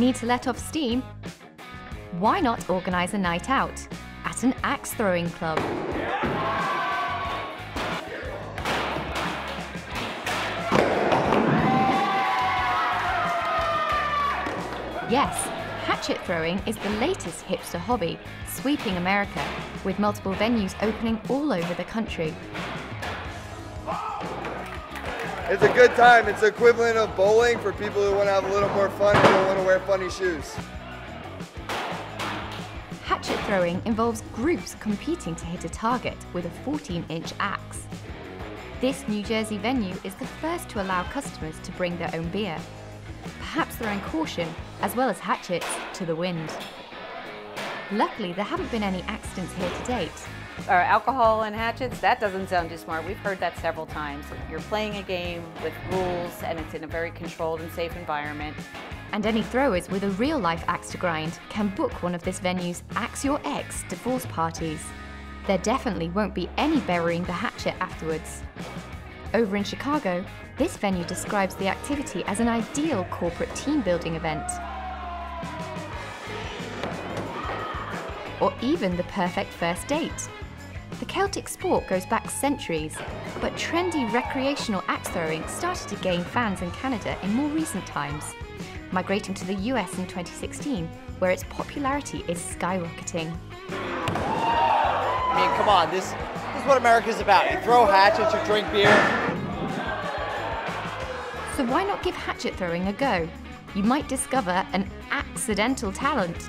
Need to let off steam? Why not organise a night out at an axe throwing club? Yes, hatchet throwing is the latest hipster hobby, sweeping America, with multiple venues opening all over the country. It's a good time. It's the equivalent of bowling for people who want to have a little more fun and don't want to wear funny shoes. Hatchet throwing involves groups competing to hit a target with a 14 inch axe. This New Jersey venue is the first to allow customers to bring their own beer, perhaps throwing caution as well as hatchets to the wind. Luckily, there haven't been any accidents here to date, Or alcohol and hatchets, that doesn't sound too smart. We've heard that several times. You're playing a game with rules and it's in a very controlled and safe environment. and any throwers with a real life axe to grind can book one of this venue's Axe Your Ex divorce parties. There definitely won't be any burying the hatchet afterwards. Over in Chicago, this venue describes the activity as an ideal corporate team building event. Or even the perfect first date. The Celtic sport goes back centuries, but trendy recreational axe throwing started to gain fans in Canada in more recent times, migrating to the US in 2016, where its popularity is skyrocketing. I mean, come on, this, this is what America's about. You throw hatchets, you drink beer. So why not give hatchet throwing a go? You might discover an accidental talent